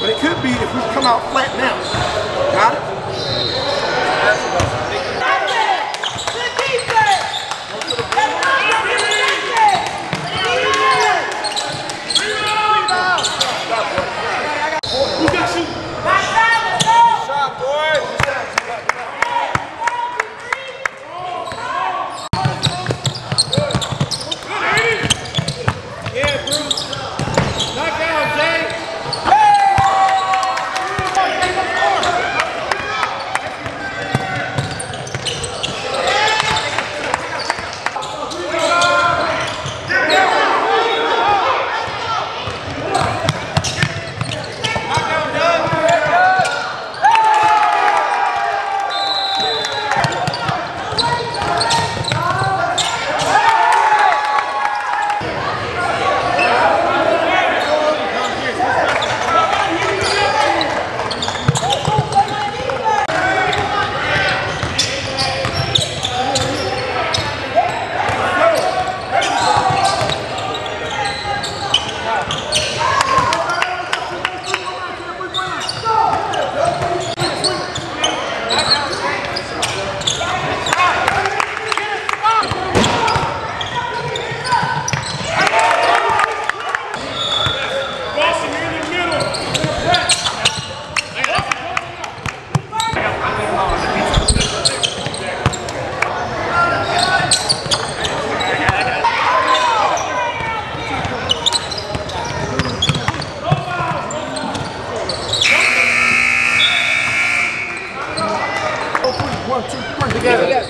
But it could be if we come out flat? One, two, three. Together. Together.